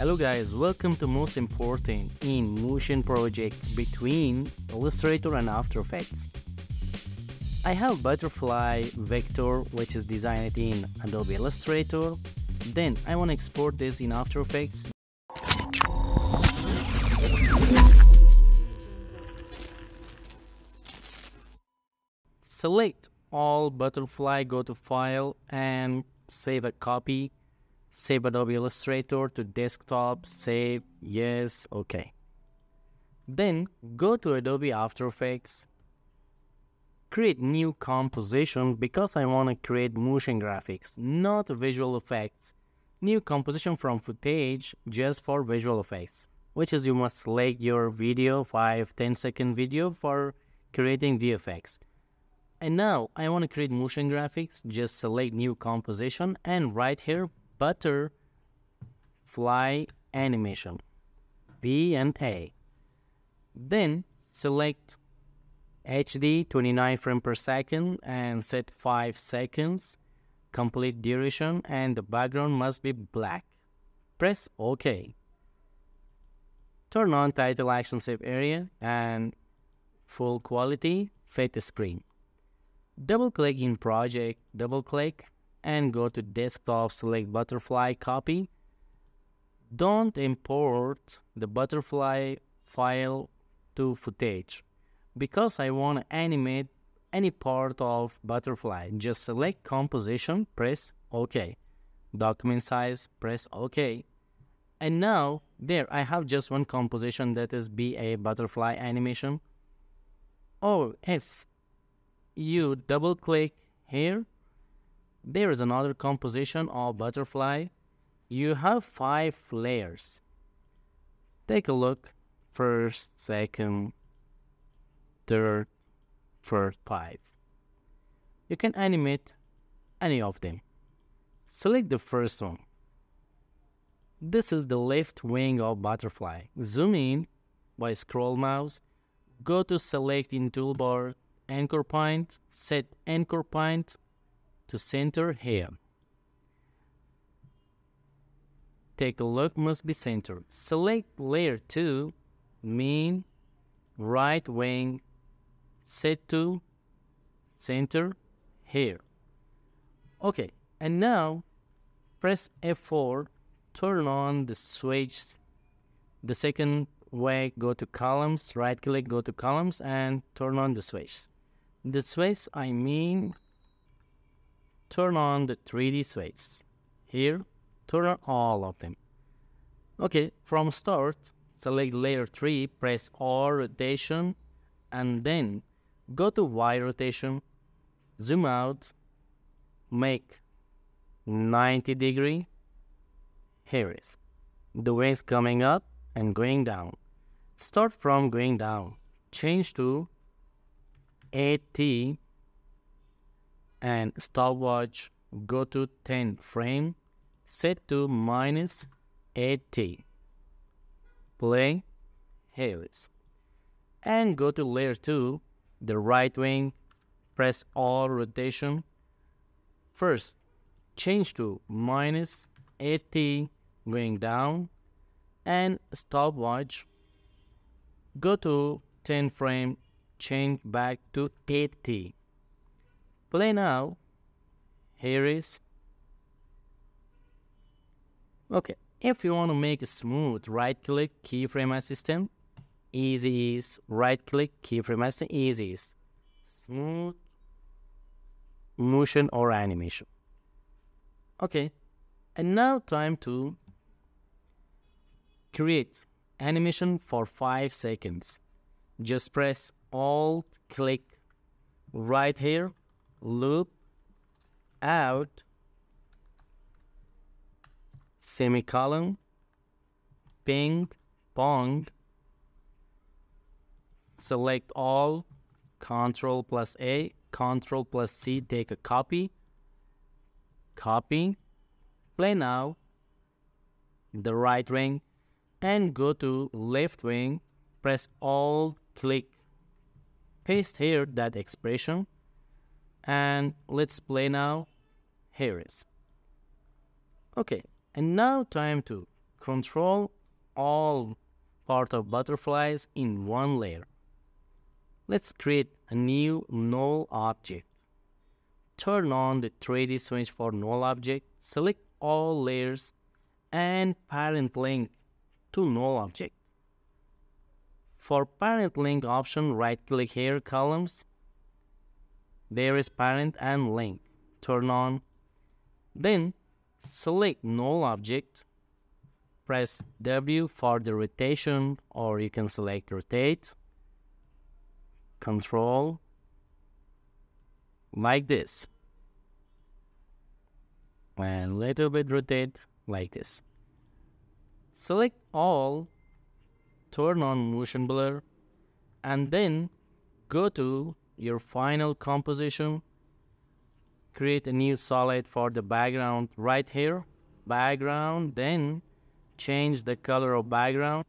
Hello guys, welcome to most important in motion projects between Illustrator and After Effects. I have butterfly vector which is designed in Adobe Illustrator. Then I want to export this in After Effects. Select all butterfly, go to file and save a copy. Save Adobe Illustrator to desktop, save, yes, okay. Then go to Adobe After Effects, create new composition because I want to create motion graphics, not visual effects. New composition from footage just for visual effects, which is you must select your video, 5, 10 second video for creating VFX. And now I want to create motion graphics, just select new composition and right here, butterfly animation, B and A. Then select HD 29 frame per second and set 5 seconds complete duration and the background must be black. Press OK. Turn on title action safe area and full quality fade screen. Double click in project, double click and go to desktop, select butterfly copy. Don't import the butterfly file to footage because I want to animate any part of butterfly. Just select composition, press OK. Document size, press OK. And now there I have just one composition that is BA butterfly animation. Oh, yes, you double click here, there is another composition of butterfly. You have five layers. Take a look. First, second, third, fourth, five. You can animate any of them. Select the first one. This is the left wing of butterfly. Zoom in by scroll mouse. Go to select in toolbar anchor point, set anchor point to center here. Take a look, must be centered. Select layer 2, mean, right wing, set to center here. Okay, and now press F4, turn on the switch. The second way, go to columns, right click, go to columns, and turn on the switch. The switch, I mean, turn on the 3D switches. Here, turn on all of them. Okay, from start, select layer 3, press R rotation, and then go to Y rotation, zoom out, make 90 degree. Here is the waves coming up and going down. Start from going down. Change to 80 and stopwatch go to 10 frame set to minus 80 play here is and go to layer 2 the right wing press all rotation. First change to minus 80 going down. And stopwatch go to 10 frame change back to 80. Play now. Here is. Okay, if you want to make a smooth, right click keyframe assistant. Easy Ease right click keyframe assistant. Easy Ease smooth motion or animation. Okay, and now time to create animation for 5 seconds. Just press alt click right here, loop out, semicolon, ping, pong, select all, control plus A, control plus C, take a copy, copy, play now, the right wing, and go to left wing, press alt, click paste here that expression and let's play now here is okay and now time to control all part of butterflies in one layer. Let's create a new null object. Turn on the 3D switch for null object, select all layers and parent link to null object. For parent link option, right click here, columns. There is parent and link. Turn on. Then select null object. Press W for the rotation or you can select rotate. Control. Like this. And little bit rotate like this. Select all turn on motion blur and then go to your final composition. Create a new solid for the background right here. Background then change the color of background.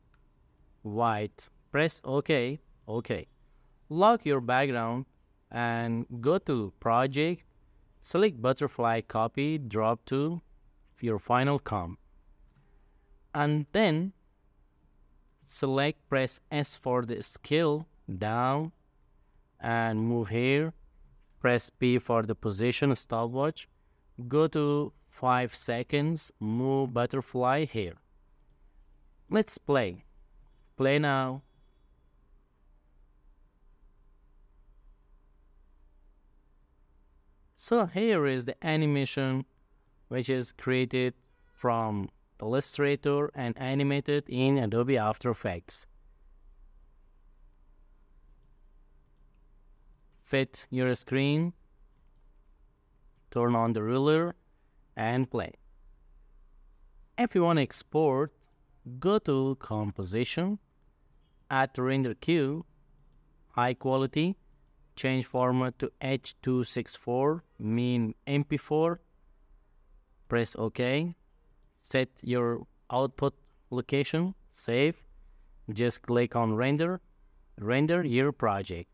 White. Press ok. Ok. Lock your background and go to project. Select butterfly copy drop to your final comp and then select press S for the scale down and move here. Press P for the position stopwatch. Go to 5 seconds move butterfly here. Let's play. Play now. So here is the animation which is created from Illustrator and animated in Adobe After Effects. Fit your screen, turn on the ruler and play. If you want to export, go to Composition, add render queue, high quality, change format to H264, mean MP4, press OK set your output location, save, just click on render, render your project.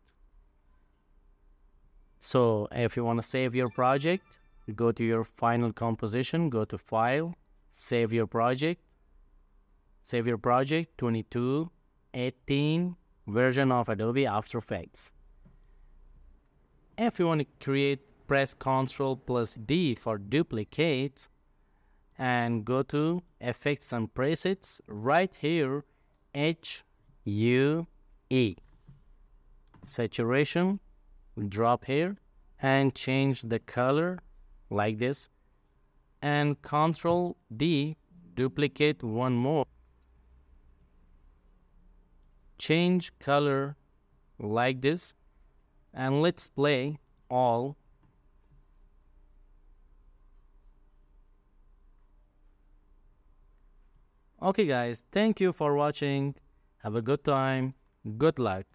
So if you want to save your project, go to your final composition, go to file, save your project, save your project 2218 version of Adobe After Effects. If you want to create, press Ctrl plus D for duplicate and go to effects and presets right here H U E saturation drop here and change the color like this and control D duplicate one more change color like this and let's play all Okay guys, thank you for watching. Have a good time. Good luck.